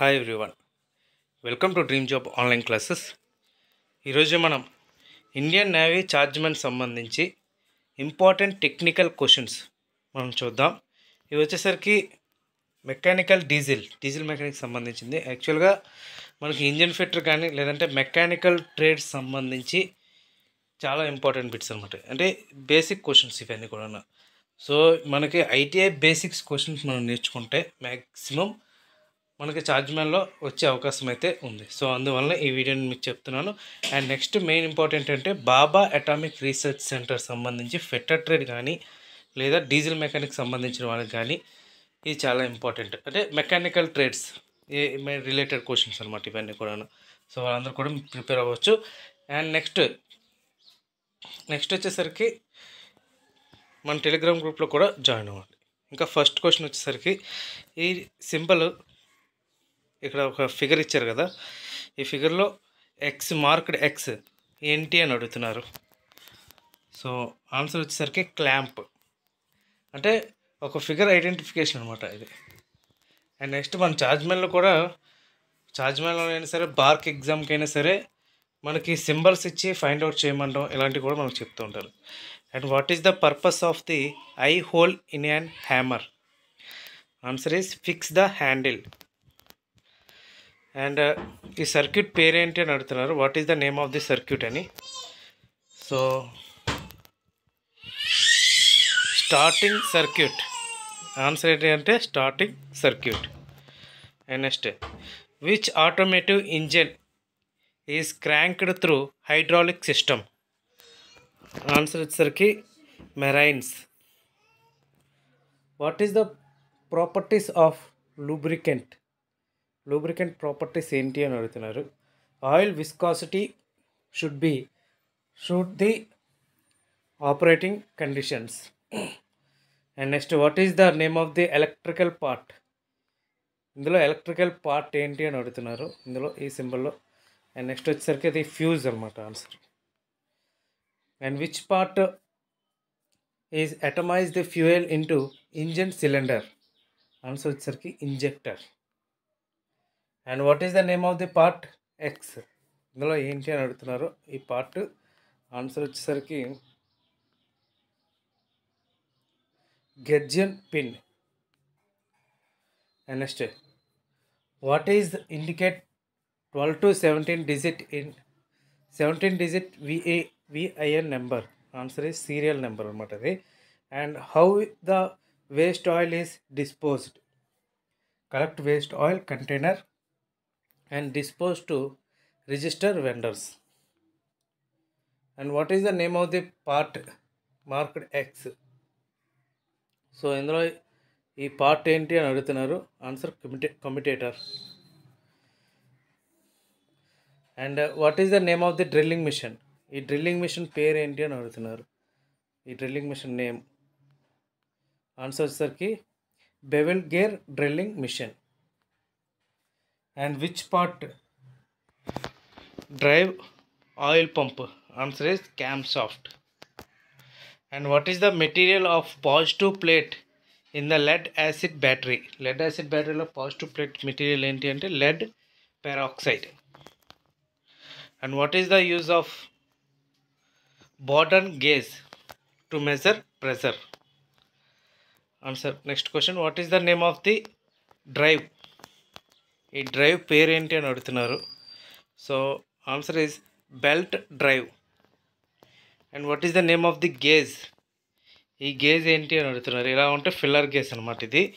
Hi everyone welcome to dream job online classes ఈరోజు మనం Indian navy చార్జ్మెంట్ సంబంధించి important technical questions మనం చూద్దాం. ఇవి వచ్చేసరికి మెకానికల్ డీజిల్ డీజిల్ మెకానిక్ సంబంధించింది. యాక్చువల్గా మనకి ఇంజిన్ ఫిట్టర్ కానీ లేదంటే మెకానికల్ ట్రేడ్స్ సంబంధించి చాలా ఇంపార్టెంట్ బిట్స్ అనమాట అంటే బేసిక్ క్వశ్చన్స్ ఇవన్నీ కూడా సో మనకి ఐటీఐ బేసిక్స్ క్వశ్చన్స్ మనం నేర్చుకుంటే మ్యాక్సిమం మనకి చార్జ్మెన్లో వచ్చే అవకాశం అయితే ఉంది. సో అందువల్ల ఈ వీడియోని మీకు చెప్తున్నాను. అండ్ నెక్స్ట్ మెయిన్ ఇంపార్టెంట్ అంటే బాబా అటామిక్ రీసెర్చ్ సెంటర్ సంబంధించి ఫెటర్ ట్రేడ్ కానీ లేదా డీజిల్ మెకానిక్ సంబంధించిన వాళ్ళకి కానీ ఇది చాలా ఇంపార్టెంట్ అంటే మెకానికల్ ట్రేడ్స్ ఏ రిలేటెడ్ క్వశ్చన్స్ అనమాట ఇవన్నీ కూడా సో వాళ్ళందరూ కూడా ప్రిపేర్ అవ్వచ్చు. అండ్ నెక్స్ట్ నెక్స్ట్ వచ్చేసరికి మన టెలిగ్రామ్ గ్రూప్లో కూడా జాయిన్ అవ్వండి ఇంకా ఫస్ట్ క్వశ్చన్ వచ్చేసరికి ఈ సింబల్ ఇక్కడ ఒక ఫిగర్ ఇచ్చారు కదా. ఈ ఫిగర్లో ఎక్స్ మార్క్డ్ ఎక్స్ ఏంటి అని అడుగుతున్నారు. సో ఆన్సర్ వచ్చేసరికి క్లాంప్. అంటే ఒక ఫిగర్ ఐడెంటిఫికేషన్ అనమాట ఇది. అండ్ నెక్స్ట్ మన చార్జ్మెన్లో కూడా చార్జ్మెన్లో అయినా సరే బార్క్ ఎగ్జామ్కి అయినా సరే మనకి సింబల్స్ ఇచ్చి ఫైండ్ అవుట్ చేయమంటాం. ఇలాంటివి కూడా మనకు చెప్తూ ఉంటారు. And what is the purpose of the eye hole in an hammer? Answer is fix the handle. And ఈ సర్క్యూట్ పేరేంటి అని అడుగుతున్నారు. What is the name of the circuit అని. సో స్టార్టింగ్ సర్క్యూట్ ఆన్సర్ ఏంటి అంటే starting circuit and next which automotive engine is cranked through hydraulic system answer వచ్చేసరికి marines what is the properties of lubricant lubricant properties ఏంటి అని అడుగుతున్నారు. Oil viscosity should be suit the operating conditions. And next what is the name of the electrical part? ఇందులో electrical part ఏంటి అని అడుగుతున్నారు. ఇందులో ఈ సింబల్లో. అండ్ నెక్స్ట్ వచ్చేసరికి అది ఫ్యూజ్ అనమాట answer. And which part is atomize the fuel into engine cylinder? Answer వచ్చేసరికి injector. And what is the name of the part x ఇందులో ఏంటి అని అడుగుతున్నారు. ఈ పార్ట్ ఆన్సర్ వచ్చేసరికి gudgeon pin and next what is indicate twelve to seventeen digit in seventeen digit VA VIN number answer is serial number అనమాట అది. And how the waste oil is disposed collect waste oil container and dispose to register vendors and what is the name of the part marked x so ఇందులో ఈ part ఏంటి అని అడుగుతున్నారు. Answer కమిటే commutator and what is the name of the drilling machine ఈ drilling machine పేరు ఏంటి అని అడుగుతున్నారు. ఈ డ్రిల్లింగ్ మిషన్ నేమ్ ఆన్సర్ వచ్చేసరికి bevel gear drilling machine and which part? Drive oil pump. Answer is camshaft and what is the material of positive plate in the lead acid battery? Lead acid battery of positive plate material enti ante lead peroxide. And what is the use of borden gauge to measure pressure? Answer. Next question. What is the name of the drive? ఈ drive పేరు ఏంటి అని అడుగుతున్నారు. So answer is belt drive. And what is the name of the gauge? ఈ gauge ఏంటి అని అడుగుతున్నారు. ఇలా ఉంటే ఫిల్లర్ గేజ్ అనమాట ఇది.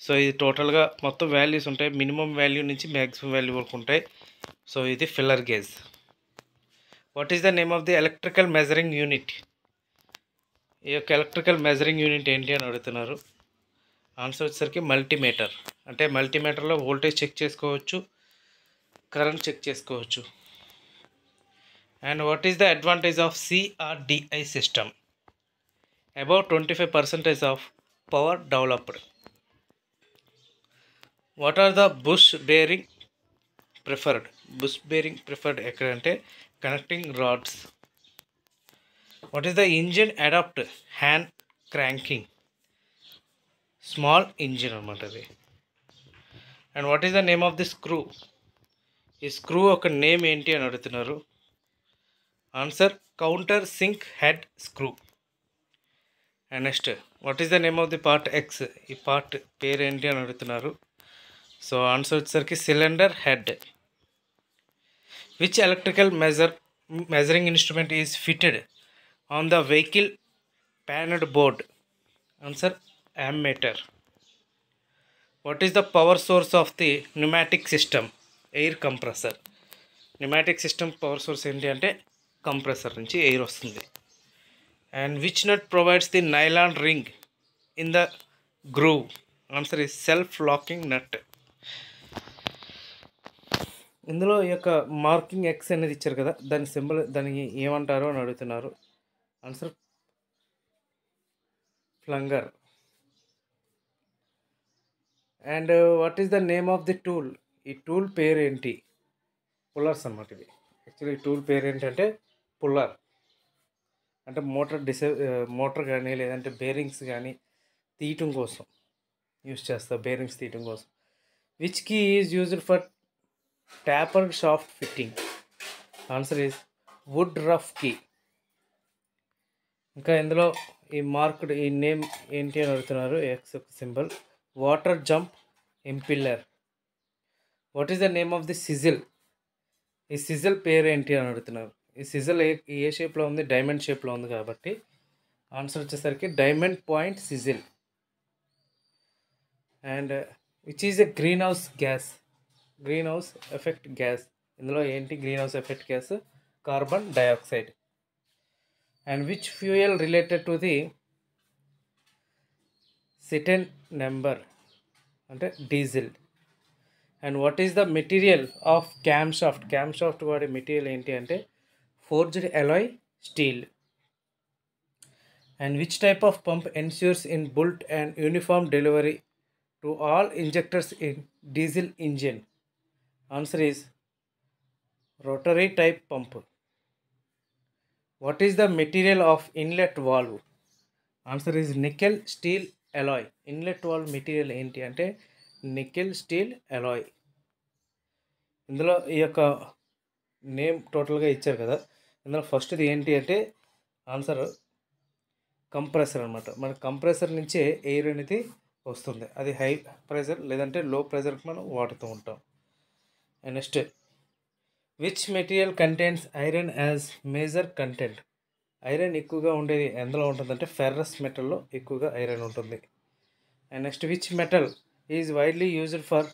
సో ఇది టోటల్గా మొత్తం వాల్యూస్ ఉంటాయి. మినిమం వాల్యూ నుంచి మ్యాక్సిమం వాల్యూ వరకు ఉంటాయి. సో ఇది feeler gauge. What is the name of the electrical measuring unit? ఈ యొక్క ఎలక్ట్రికల్ మెజరింగ్ యూనిట్ ఏంటి అని అడుగుతున్నారు. ఆన్సర్ వచ్చేసరికి మల్టీమీటర్. అంటే మల్టీమీటర్లో వోల్టేజ్ చెక్ చేసుకోవచ్చు కరెంట్ చెక్ చేసుకోవచ్చు. And what is the advantage of CRDI system? About twenty five percentage of power developed. What are the bush bearing preferred? Bush bearing preferred ఎక్కడంటే connecting rods. What is the engine adapt? Hand cranking. Small engine అనమాట అది. And what is the name of the screw ఈ screw ఒక name ఏంటి అని అడుగుతున్నారు. Answer countersink head screw and next what is the name of the part X ఈ part పేరు ఏంటి అని అడుగుతున్నారు. సో ఆన్సర్ వచ్చేసరికి cylinder head which electrical measure measuring instrument is fitted on the vehicle panel board answer ammeter. What is the power source of the pneumatic system air compressor Pneumatic system power source ఏంటి అంటే compressor నుంచి air వస్తుంది. And which nut provides the nylon ring in the groove answer ఈ self locking nut ఇందులో ఈ యొక్క marking X అనేది ఇచ్చారు కదా దాని సింబల్ దానికి ఏమంటారు అని అడుగుతున్నారు. Answer plunger and what is the name of the tool? ఈ టూల్ పేరు ఏంటి పుల్లర్స్ అన్నమాట ఇది యాక్చువల్లీ ఈ టూల్ పేరు ఏంటంటే పుల్లర్. అంటే మోటార్ డిసై మోటార్ కానీ లేదంటే బేరింగ్స్ కానీ తీయటం కోసం యూస్ చేస్తా బేరింగ్స్ తీయటం కోసం. Which key is used for taper shaft fitting answer is woodruff key ఇంకా ఇందులో ఈ మార్క్డ్ ఈ నేమ్ ఏంటి అని అడుగుతున్నారు? X symbol. Water pump impeller what is the name of the chisel ఈ సిజిల్ పేరు ఏంటి అని అడుగుతున్నారు. ఈ సిజిల్ ఏ ఏ షేప్లో ఉంది? డైమండ్ షేప్లో ఉంది కాబట్టి ఆన్సర్ వచ్చేసరికి diamond point chisel and which is a greenhouse gas greenhouse effect gas ఇందులో ఏంటి greenhouse effect gas carbon dioxide and which fuel related to the cetane number అంటే diesel and what is the material of camshaft camshaft వాడే material ఏంటి అంటే forged alloy steel and which type of pump ensures in built and uniform delivery to all injectors in diesel engine answer is rotary type pump what is the material of inlet valve answer is nickel steel alloy inlet valve material ఏంటి అంటే nickel steel alloy ఇందులో ఈ యొక్క name టోటల్గా ఇచ్చారు కదా. ఇందులో ఫస్ట్ది ఏంటి అంటే ఆన్సర్ కంప్రెసర్ అనమాట మన కంప్రెసర్ నుంచే ఎయిర్ అనేది వస్తుంది. అది హై ప్రెషర్ లేదంటే లో ప్రెషర్కి మనం వాడుతూ ఉంటాం. Next which material contents iron as major content iron ఎక్కువగా ఉండేది ఎందులో ఉంటుందంటే ఫెర్రస్ మెటల్లో ఎక్కువగా ఐరన్ ఉంటుంది. And next which metal is widely used for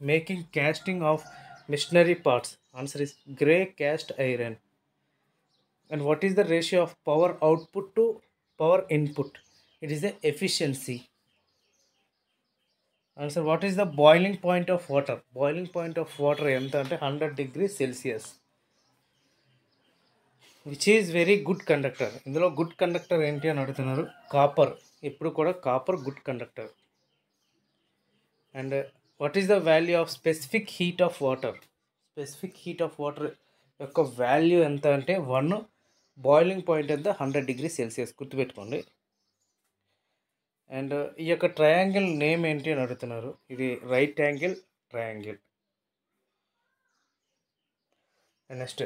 making casting of machinery parts answer is grey cast iron and what is the ratio of power output to power input it is the efficiency answer what is the boiling point of water boiling point of water ఎంత అంటే hundred degree Celsius which is very good conductor ఇందులో good conductor ఏంటి అని అడుగుతున్నారు? Copper ఇప్పుడు కూడా copper good conductor and what is the value of specific heat of water specific heat of water యొక్క value ఎంత అంటే వన్ బాయిలింగ్ పాయింట్ ఎంత హండ్రెడ్ డిగ్రీ సెల్సియస్ గుర్తుపెట్టుకోండి. అండ్ ఈ యొక్క ట్రయాంగిల్ నేమ్ ఏంటి అని అడుగుతున్నారు? ఇది right angle triangle next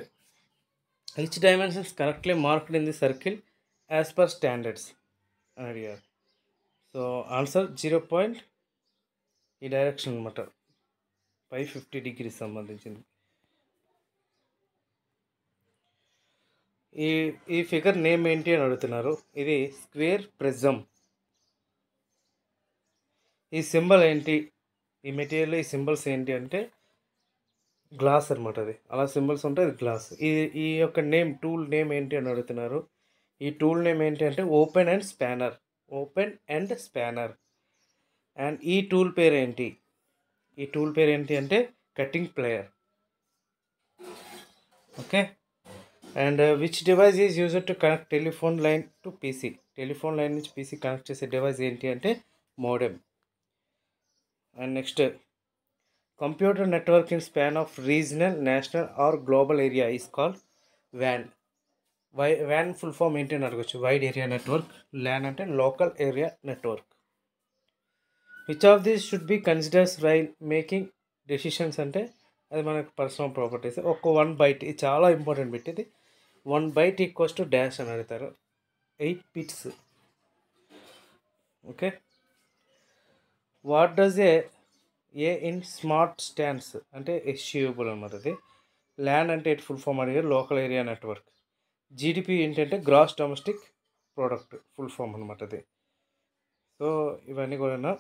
each dimensions correctly marked in the circle as per standards అని అడిగారు సో ఆన్సర్ జీరో పాయింట్ ఈ డైరెక్షన్ అనమాట ఫైవ్ ఫిఫ్టీ డిగ్రీ సంబంధించింది. ఈ ఈ ఫిగర్ నేమ్ ఏంటి అని అడుగుతున్నారు. ఇది స్క్వేర్ ప్రిజమ్ ఈ సింబల్ ఏంటి? ఈ మెటీరియల్ ఈ సింబల్స్ ఏంటి అంటే గ్లాస్ అనమాట అది. అలా సింబల్స్ ఉంటే అది గ్లాస్. ఈ ఈ యొక్క నేమ్ టూల్ నేమ్ ఏంటి అని అడుగుతున్నారు. ఈ టూల్ నేమ్ ఏంటి అంటే open end spanner. Open end spanner. And ఈ టూల్ పేరు ఏంటి? ఈ టూల్ పేరు ఏంటి అంటే cutting plier. Okay? And which device is user to connect telephone line to PC telephone line నుంచి పీసీ కనెక్ట్ చేసే డివైస్ ఏంటి అంటే modem and next computer network in span of regional national or global area is called van why van full form ఏంటి అని అడగచ్చు. Wide area network LAN అంటే local area network which of these should be considers while making decisions అంటే అది మనకు personal properties ఒక్క one byte ఇది చాలా ఇంపార్టెంట్ బిట్ ఇది. One byte equals to dash అని అడుగుతారు. Eight bits okay what does A A in smart stands అంటే ఎస్యూబుల్ అనమాట అది. ల్యాండ్ అంటే ఇటు ఫుల్ ఫామ్ అడిగారు? Local area network. జీడిపి ఏంటంటే gross domestic product full form అనమాట అది. సో ఇవన్నీ కూడా